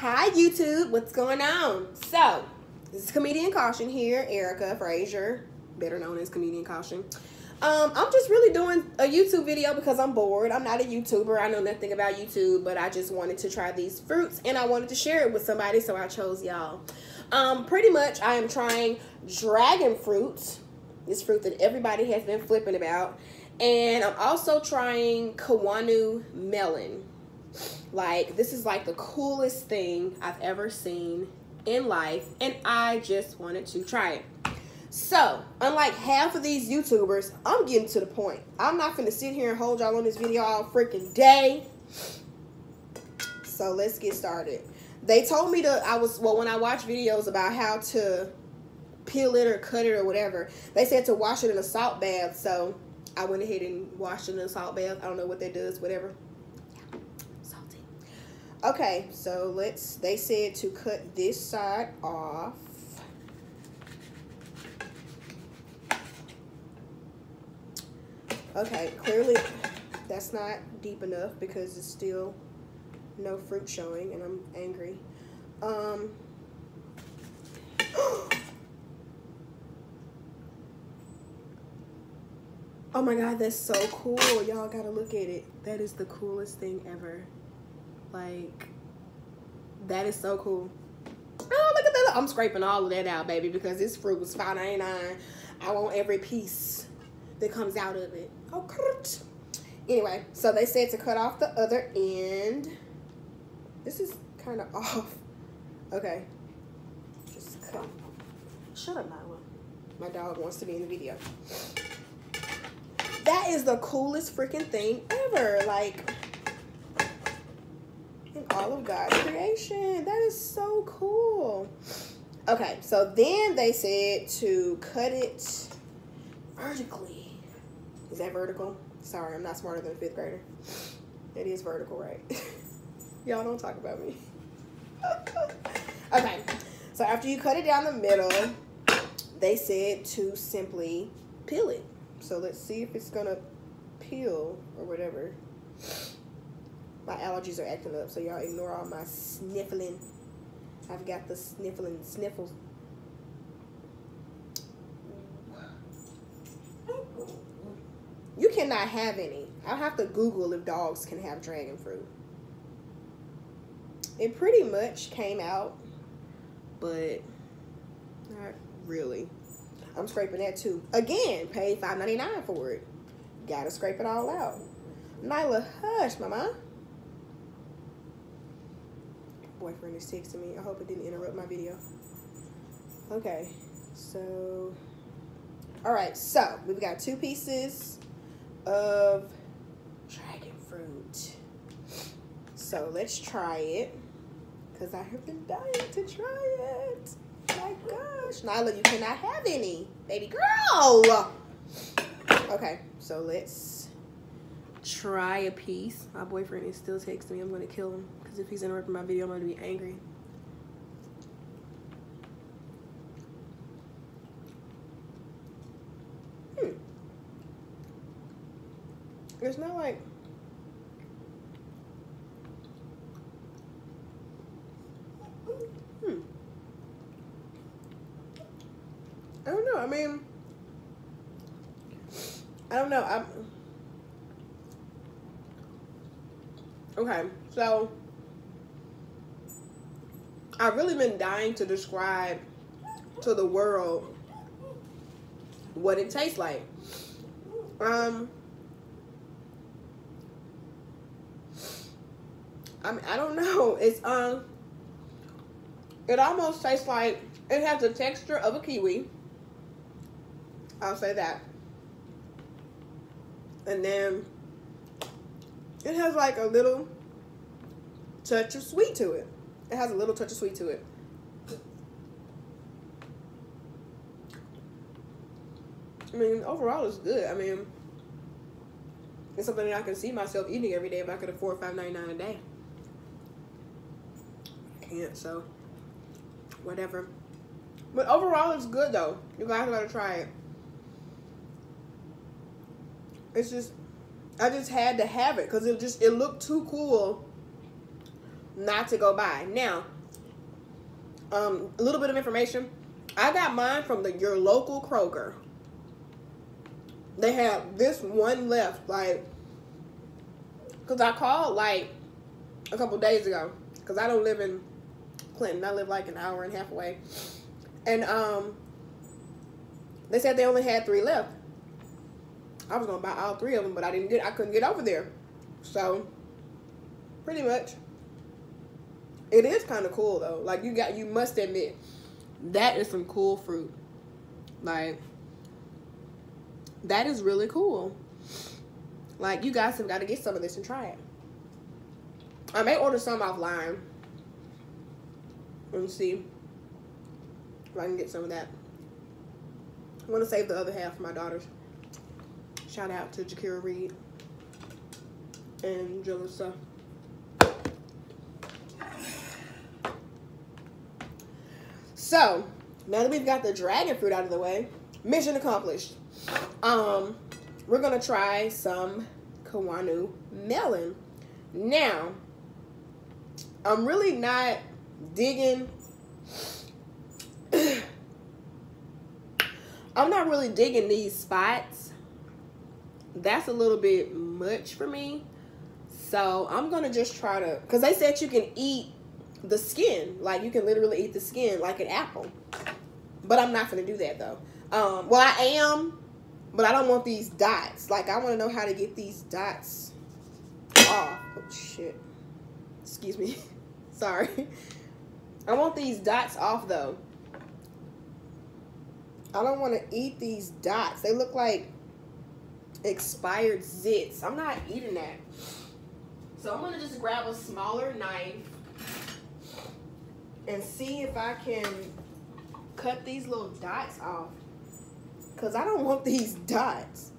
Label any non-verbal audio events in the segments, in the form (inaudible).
Hi YouTube, what's going on? So, this is Comedian Kaution here, Erica Frazier, better known as Comedian Kaution. Um, I'm just really doing a YouTube video because I'm bored. I'm not a YouTuber. I know nothing about YouTube, but I just wanted to try these fruits and I wanted to share it with somebody, so I chose y'all. Um, pretty much, I am trying dragon fruit, this fruit that everybody has been flipping about, and I'm also trying Kiwano melon. Like, this is like the coolest thing I've ever seen in life, and I just wanted to try it. So, unlike half of these YouTubers, I'm getting to the point. I'm not gonna sit here and hold y'all on this video all freaking day. So let's get started. They told me to, I was, well, when I watch videos about how to peel it or cut it or whatever, they said to wash it in a salt bath. So I went ahead and washed it in a salt bath. I don't know what that does, whatever. Okay, so let's, they said to cut this side off. Okay, clearly that's not deep enough because it's still no fruit showing and I'm angry. Um, (gasps) oh my god, that's so cool. Y'all gotta look at it. That is the coolest thing ever. Like, that is so cool. Oh, look at that. I'm scraping all of that out, baby, because this fruit was $5.99. I want every piece that comes out of it. Oh, anyway, so they said to cut off the other end. This is kind of (laughs) off. Okay, just cut. Shut up, Nyla. My dog wants to be in the video. That is the coolest freaking thing ever. Like, all of God's creation. That is so cool. Okay, so then they said to cut it vertically. Is that vertical? Sorry, I'm not smarter than a fifth grader. It is vertical, right? (laughs) Y'all don't talk about me. (laughs) okay, so after you cut it down the middle, they said to simply peel it. So let's see if it's gonna peel or whatever. My allergies are acting up, so y'all ignore all my sniffling. I've got the sniffling sniffles. You cannot have any. I'll have to Google if dogs can have dragon fruit. It pretty much came out, but not really. I'm scraping that too. Again, paid $5.99 for it. Gotta scrape it all out. Nyla, hush, mama. Boyfriend is texting me. I hope it didn't interrupt my video. Okay, so, all right, so we've got two pieces of dragon fruit. So let's try it. Because I have been dying to try it. My gosh. Nyla, you cannot have any. Baby girl. Okay, so let's try a piece. My boyfriend is still texting me. I'm to kill him. Because if he's interrupting my video, I'm going to be angry. Hmm. It's not like hmm. I don't know. I mean, I don't know. I'm okay. So I've really been dying to describe to the world what it tastes like. Um. I mean, I don't (laughs) know. It's um, it almost tastes like it has the texture of a kiwi. I'll say that. And then it has like a little touch of sweet to it. It has a little touch of sweet to it. I mean, overall, it's good. I mean, it's something that I can see myself eating every day if I could afford five ninety nine a day can't, so whatever. But overall, it's good though. You guys gotta try it. It's just, I just had to have it because it just it looked too cool not to go buy. Now, um, a little bit of information. I got mine from the your local Kroger. They have this one left, like, cause I called like a couple days ago, cause I don't live in Clinton. I live like an hour and a half away, and um, they said they only had three left. I was gonna buy all three of them, but I didn't get. I couldn't get over there, so pretty much. It is kind of cool though. Like you got, you must admit, that is some cool fruit. Like that is really cool. Like you guys have got to get some of this and try it. I may order some offline and see if I can get some of that. I want to save the other half for my daughters. Shout out to Jakira Reed and Jalissa. So, now that we've got the dragon fruit out of the way, mission accomplished. Um, we're gonna try some Kiwano melon. Now, I'm really not digging. (clears throat) I'm not really digging these spots. That's a little bit much for me. So I'm gonna just try to, cause they said you can eat the skin, like you can literally eat the skin like an apple. But I'm not gonna do that though. Um, well, I am, but I don't want these dots. Like I want to know how to get these dots off. Oh shit. Excuse me. (laughs) Sorry. I want these dots off though. I don't want to eat these dots. They look like expired zits. I'm not eating that. So I'm to just grab a smaller knife and see if I can cut these little dots off. Because I don't want (laughs) these dots.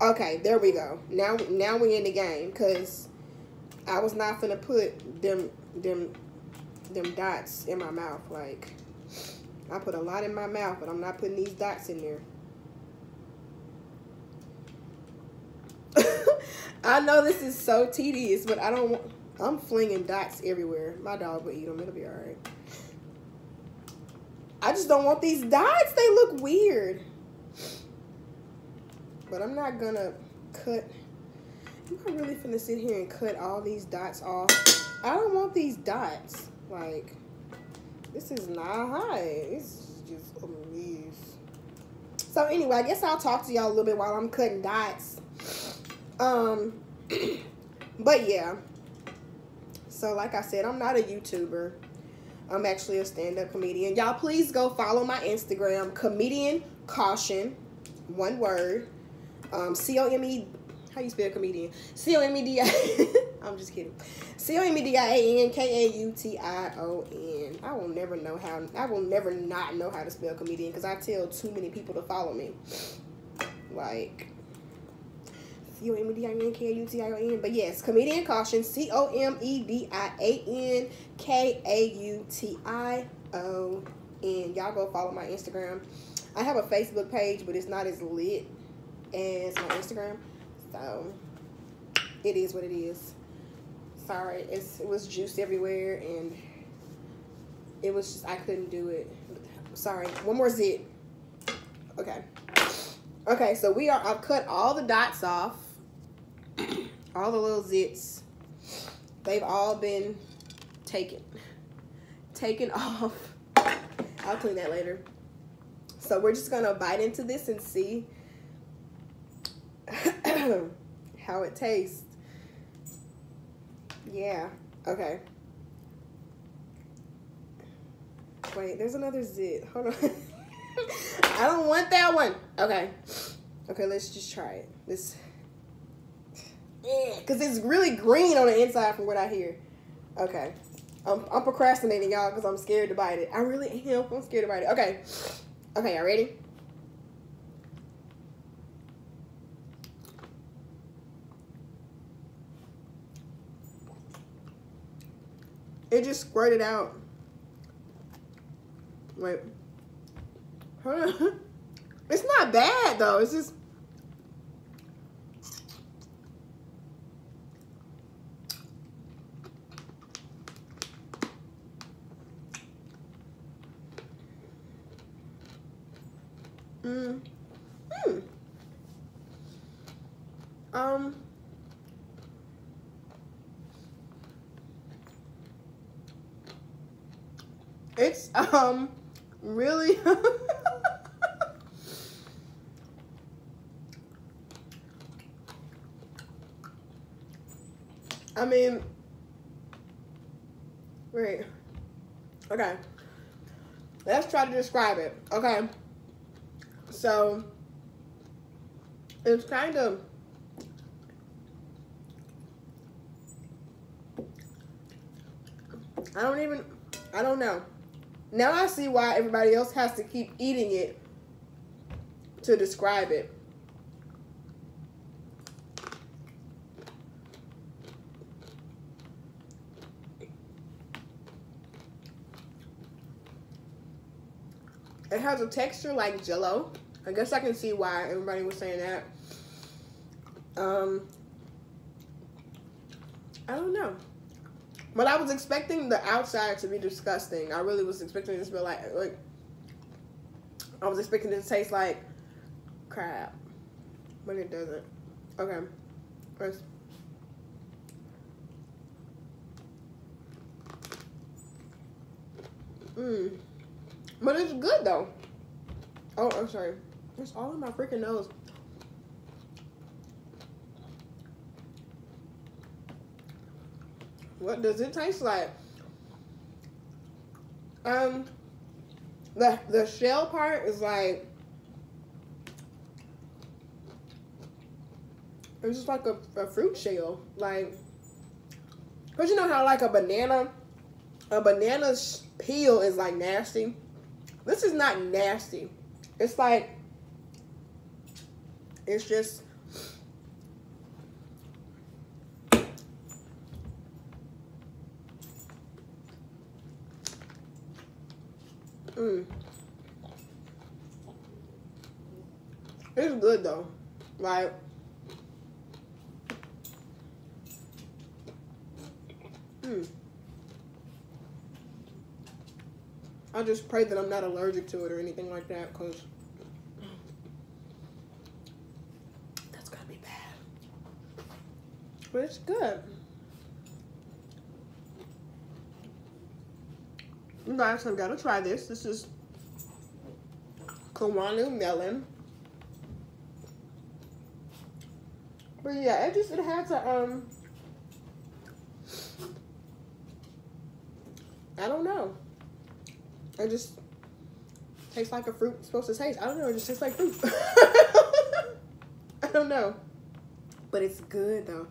Okay, there we go. Now now we in the game. Because I was not going to put them, them, them dots in my mouth. Like, I put a lot in my mouth, but I'm not putting these dots in there. (laughs) I know this is so tedious, but I don't want... I'm flinging dots everywhere. My dog will eat them. It'll be all right. I just don't want these dots. They look weird. But I'm not gonna cut. I'm I really going to sit here and cut all these dots off? I don't want these dots. Like, this is not high. It's just a. So anyway, I guess I'll talk to y'all a little bit while I'm cutting dots. Um, (clears throat) but yeah. So like I said, I'm not a YouTuber. I'm actually a stand-up comedian. Y'all please go follow my Instagram, comedian Kaution, one word. Um, C-O-M-E, how you spell comedian? C-O-M-E-D-I, (laughs) I'm just kidding. C-O-M-E-D-I-A-N-K-A-U-T-I-O-N. I will never know how, I will never not know how to spell comedian because I tell too many people to follow me. Like, C-O-M-E-D-I-N-K-A-U-T-I-O-N. But yes, comedian Kaution. C-O-M-E-D-I-A-N-K-A-U-T-I-O-N. Y'all go follow my Instagram. I have a Facebook page, but it's not as lit as my Instagram. So it is what it is. Sorry, it's, it was juice everywhere and it was just I couldn't do it. Sorry. One more zit. Okay. Okay, so we are I've cut all the dots off all the little zits, they've all been taken, taken (laughs) off. I'll clean that later. So we're just gonna bite into this and see (coughs) how it tastes. Yeah, okay. Wait, there's another zit. Hold on. (laughs) I don't want that one. Okay. Okay, let's just try it. This Mm. because it's really green on the inside from what I hear. Okay. I'm, I'm procrastinating, y'all, because I'm scared to bite it. I really am. I'm scared to bite it. Okay. Okay, y'all ready? It just squirted out. Wait. Huh. (laughs) It's not bad, though. It's just... Mm. Hmm. Um. It's um really (laughs) I mean wait. Okay. Let's try to describe it. Okay. So it's kind of I don't even I don't know. Now I see why everybody else has to keep eating it to describe it. It has a texture like jello. I guess I can see why everybody was saying that. Um, I don't know. But I was expecting the outside to be disgusting. I really was expecting it to be like, like I was expecting it to taste like crap, but it doesn't. Okay, first. Mmm. But it's good though. Oh, I'm sorry. It's all in my freaking nose. What does it taste like? Um, the the shell part is like it's just like a, a fruit shell, like. Cause you know how like a banana, a banana's peel is like nasty. This is not nasty. It's like it's just Mm. It's good though. Like mm. I just pray that I'm not allergic to it or anything like that because that's gonna be bad. But it's good. You guys have got to try this. This is Kiwano melon. But yeah, it just it has a um I don't know. It just tastes like a fruit it's supposed to taste. I don't know, it just tastes like fruit. (laughs) I don't know. But it's good though.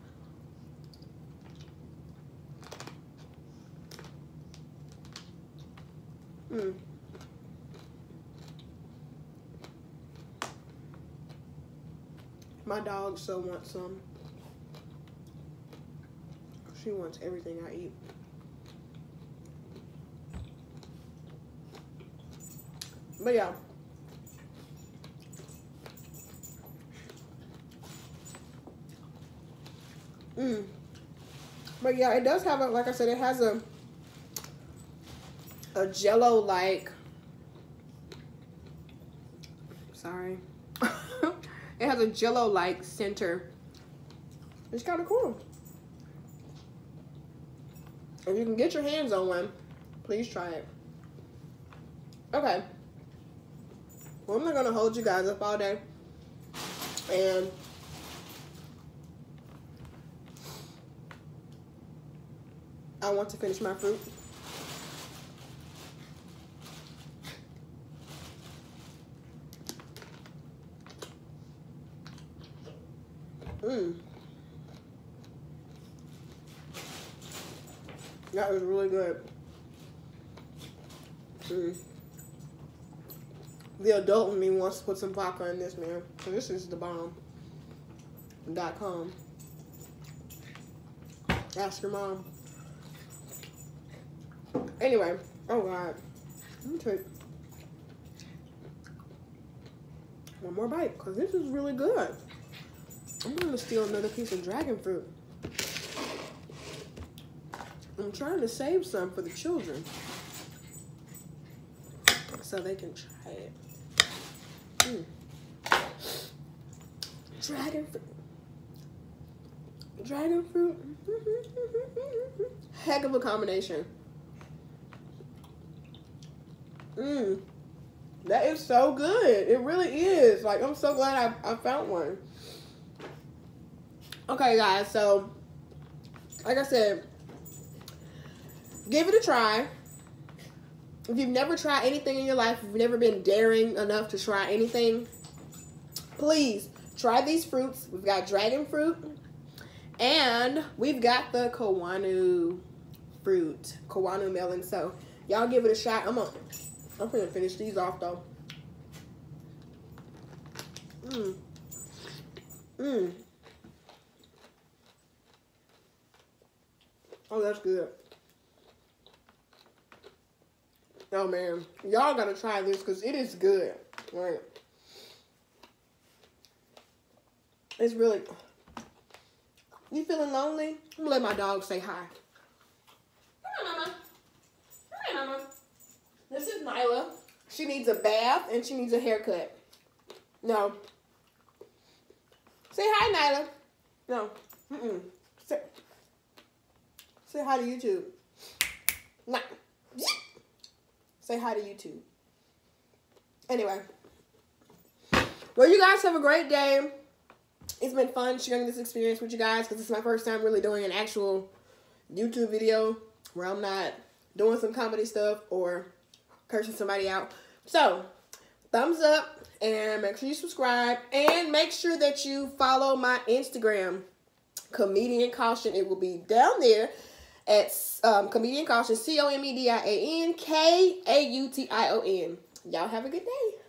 Mm. My dog so wants some. She wants everything I eat. But yeah. Mm. But yeah, it does have a, like I said, it has a a jello like sorry. (laughs) It has a jello like center. It's kind of cool. If you can get your hands on one please try it. Okay. Well i'm not gonna hold you guys up all day. And I want to finish my fruit. Mmm. That was really good. Mm. The adult in me wants to put some vodka in this, man. So this is the bomb. Dot com. Ask your mom. Anyway, oh god. Let me take one more bite because this is really good. I'm gonna steal another piece of dragon fruit. I'm trying to save some for the children so they can try it. Mm. Dragon fruit. Dragon fruit. (laughs) Heck of a combination. Mmm. That is so good. It really is. Like, I'm so glad I, I found one. Okay, guys. So, like I said, give it a try. If you've never tried anything in your life, if you've never been daring enough to try anything, please try these fruits. We've got dragon fruit and we've got the Kiwano fruit, Kiwano melon. So y'all give it a shot. I'm gonna, I'm gonna finish these off though. Mmm. Mmm. Oh, that's good. Oh man, y'all gotta try this because it is good. Right. It's really. You feeling lonely? I'm gonna let my dog say hi. Hi, mama. Hi, mama. This is Nyla. She needs a bath and she needs a haircut. No. Say hi, Nyla. No. Mm-mm. Say, hi to YouTube. No. Say hi to YouTube. Anyway. Well, you guys have a great day. It's been fun sharing this experience with you guys because it's my first time really doing an actual YouTube video where I'm not doing some comedy stuff or cursing somebody out. So, thumbs up and make sure you subscribe and make sure that you follow my Instagram, Comedian Kaution. It will be down there at um, Comedian Kaution, C O M E D I A N K A U T I O N. Y'all have a good day.